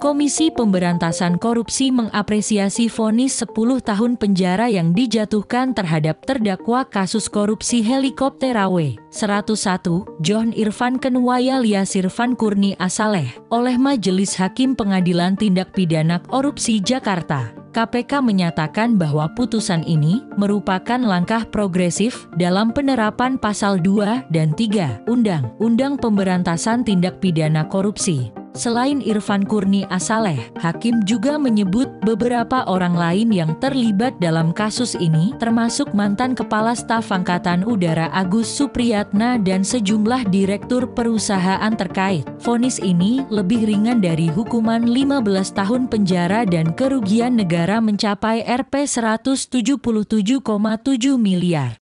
Komisi Pemberantasan Korupsi mengapresiasi vonis 10 tahun penjara yang dijatuhkan terhadap terdakwa kasus korupsi helikopter AW 101 John Irfan Kenwaya alias Irfan Kurni Asaleh oleh Majelis Hakim Pengadilan Tindak Pidana Korupsi Jakarta. KPK menyatakan bahwa putusan ini merupakan langkah progresif dalam penerapan pasal 2 dan 3 Undang-Undang Pemberantasan Tindak Pidana Korupsi. Selain Irfan Kurni Asaleh, Hakim juga menyebut beberapa orang lain yang terlibat dalam kasus ini, termasuk mantan Kepala Staf Angkatan Udara Agus Supriyatna dan sejumlah direktur perusahaan terkait. Vonis ini lebih ringan dari hukuman 15 tahun penjara dan kerugian negara mencapai Rp 177,7 miliar.